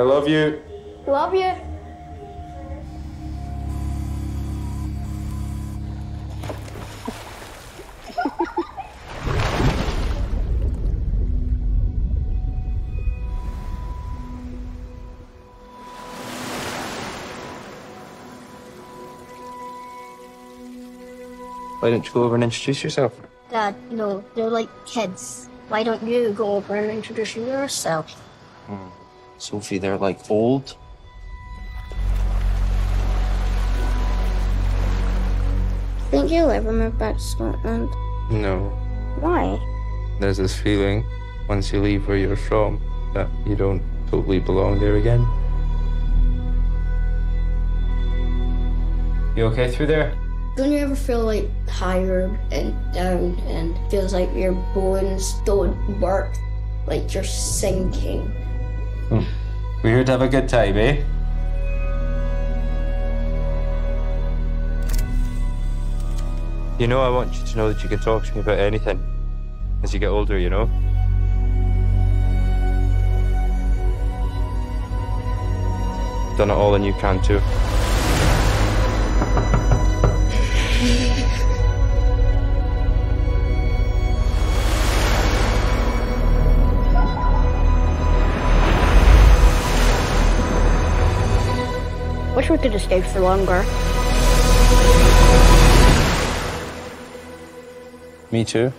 I love you. Love you. Why don't you go over and introduce yourself? Dad, you know, they're like kids. Why don't you go over and introduce yourself? Hmm. Sophie, they're like old. Think you'll ever move back to Scotland? No. Why? There's this feeling once you leave where you're from that you don't totally belong there again. You okay through there? Don't you ever feel like tired and down and feels like your bones don't work? Like you're sinking? We're here to have a good time, eh? You know, I want you to know that you can talk to me about anything as you get older, you know? Done it all and you can too. Wish we could have stayed for longer. Me too.